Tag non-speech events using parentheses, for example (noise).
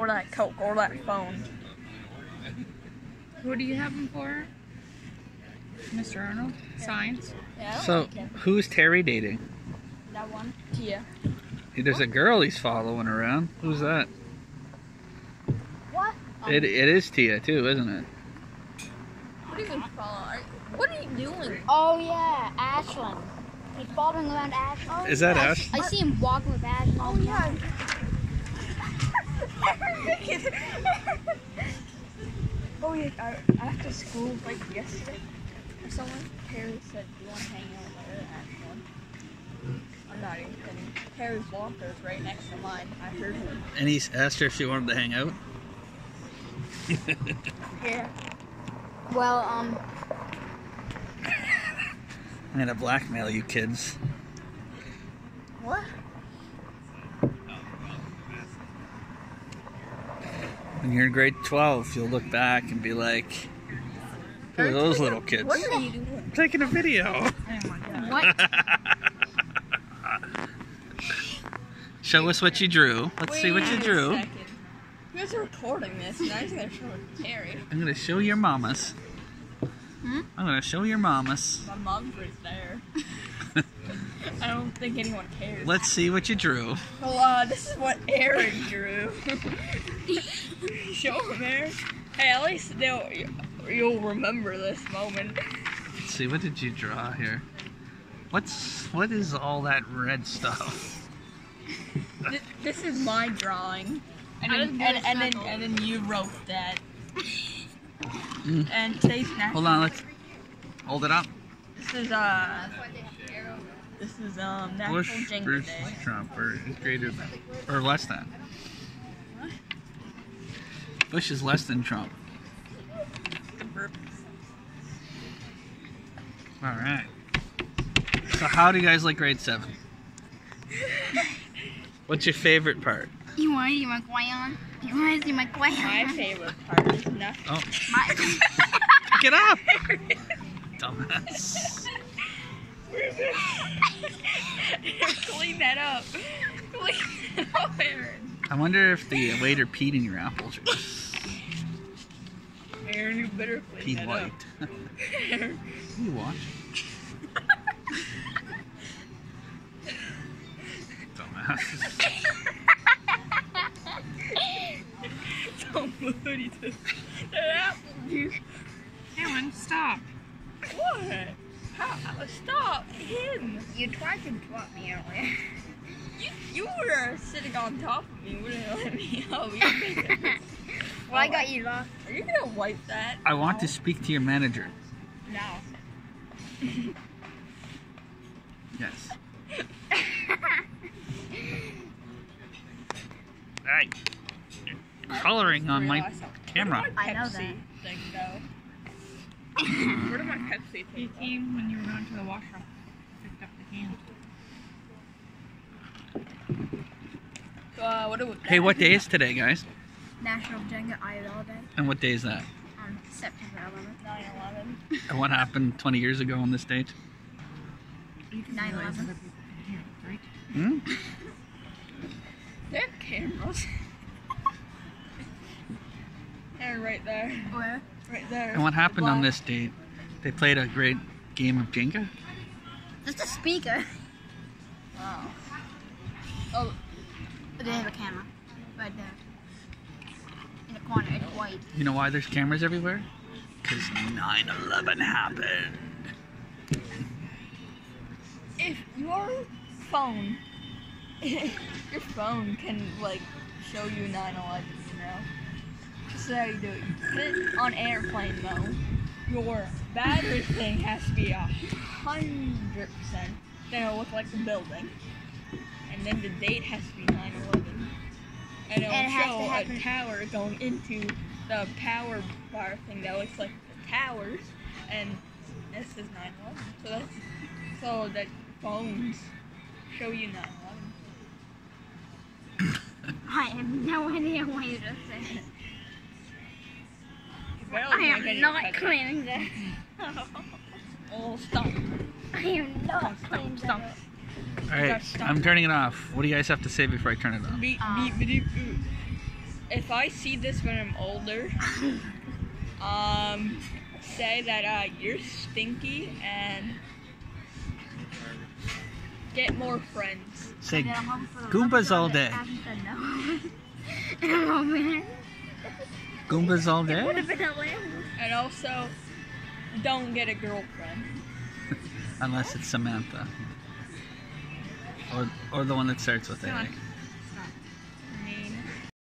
or that Coke, or that phone. What do you have him for? Mr. Arnold? Science? Yeah, So, who's Terry dating? that one. Tia. There's a girl he's following around. Who's that? What? It, it is Tia, too, isn't it? What do you mean follow? Are- What are you doing? Oh yeah, Ashland. He's following around Ashland. Is that I, Ash? I see him walking with Ashland all the time. oh yeah, I, after school, like yesterday, or someone, Harry said, "Do you want to hang out there at one?" I'm not even kidding. Harry's locker is right next to mine. I heard him. And he asked her if she wanted to hang out. (laughs) Yeah. Well, um, (laughs) I'm gonna blackmail you kids. What? When you're in grade 12, you'll look back and be like, who are those little kids? What are you doing? I'm taking a video. Oh my god. what? (laughs) Show us what you drew. Let's see what you drew. second. You guys are recording this, and I'm just gonna show it Terry. I'm gonna show your mamas. Hmm? I'm gonna show your mamas. My mom's right there. (laughs) (laughs) I don't think anyone cares. Let's see what you drew. Hold on, this is what Aaron drew. (laughs) Show him, Aaron. Hey, at least they'll, you'll remember this moment. Let's see what did you draw here. What's what is all that red stuff? This, this is my drawing. And I then, and, and, then, and then you wrote that. Mm. And today's national. Hold on, let's hold it up. This is uh. This is um National Bush Jenga versus Day. Trump, or is greater than, or less than. Bush is less than Trump. All right. So, how do you guys like grade seven? (laughs) What's your favorite part? You want to see my crayon? You want to see my My favorite part is nothing. Oh, My, (laughs) pick it up, (laughs) dumbass. Clean that up. Clean it up, Aaron. I wonder if the waiter peed in your apple juice. Aaron, you better clean Peed that white. up. Aaron. you watch. Dumbass. so moody to that apple juice. Cameron, stop. What? How, how- stop him. you tried to drop me earlier. You, you were sitting on top of me. Wouldn't let me (laughs) up. You think- (laughs) well, I got you lost. Are you gonna wipe that? I want to speak to your manager. now. Yes. (laughs) Hey. Coloring on my camera. Where did my I know that. Thing go? Where did my Pepsi He thing came when you were going to the washroom. Picked up the can. Uh, what do we, Hey, what day is today, guys? National Jenga IRL Day And what day is that? on September 11th. 9/11. And what happened 20 years ago on this date? 9/11. realize other people can hear it, right? Hmm? They have cameras. (laughs) Aaron, right there. Where? Right there. And what happened on this date? They played a great game of Jenga. Just a speaker. Wow. Oh, they have a camera. Right there. In the corner, it's white. You know why there's cameras everywhere? Because 9 11 happened. if your phone, (laughs) your phone can like show you 9/11, you know, this is how you do it. You put it on airplane mode. Your battery thing has to be a hundred percent. Then it'll look like the building, and then the date has to be 9/11, and it'll And it show a tower going into the power bar thing that looks like the towers, and this is 9/11. So that's so that phones show you 9/11. (laughs) I have no idea what you just said. You (laughs) I am not cleaning that. Oh, stop. I am not Stop, cleaning stop. that. All right, I'm turning it off. What do you guys have to say before I turn it off? Beep, Um, beep, beep, beep. if I see this when I'm older, (laughs) um, say that uh, you're stinky and get more friends. Say Get 'em home for the Goombas all that day. hasn't said no. (laughs) oh man. Goombas all Would day. have been hilarious. And also, don't get a girlfriend. Unless it's Samantha. Or, or the one that starts with Come on. A.